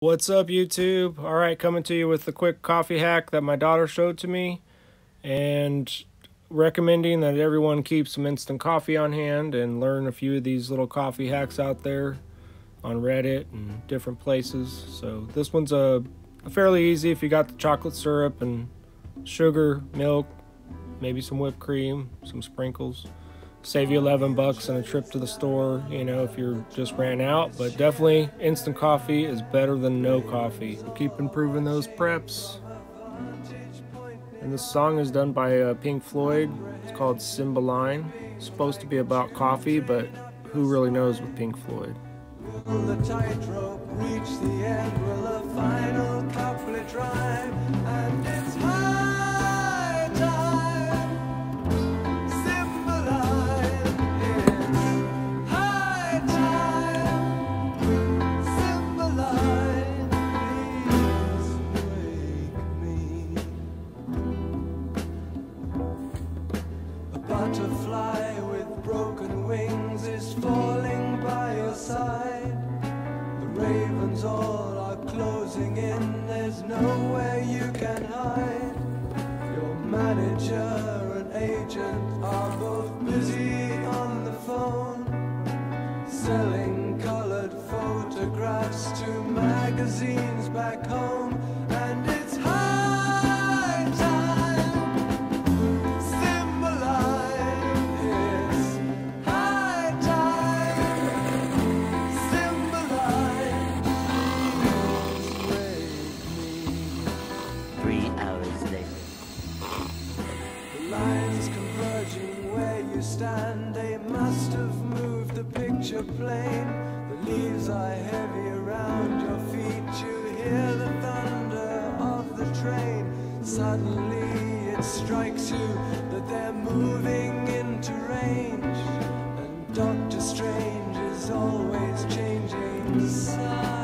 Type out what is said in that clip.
What's up, YouTube? All right, coming to you with the quick coffee hack that my daughter showed to me and recommending that everyone keep some instant coffee on hand and learn a few of these little coffee hacks out there on Reddit and different places. So, this one's a, a fairly easy if you got the chocolate syrup and sugar, milk, maybe some whipped cream, some sprinkles save you 11 bucks on a trip to the store, you know, if you're just ran out. But definitely, instant coffee is better than no coffee. Keep improving those preps. And this song is done by uh, Pink Floyd. It's called Cymbaline. It's supposed to be about coffee, but who really knows with Pink Floyd? butterfly closing in, there's nowhere you can hide. Your manager and agent are both busy on the phone, selling colored photographs to magazines back home. Lines converging where you stand, they must have moved the picture plane. The leaves are heavy around your feet, you hear the thunder of the train. Suddenly it strikes you that they're moving into range, and Doctor Strange is always changing.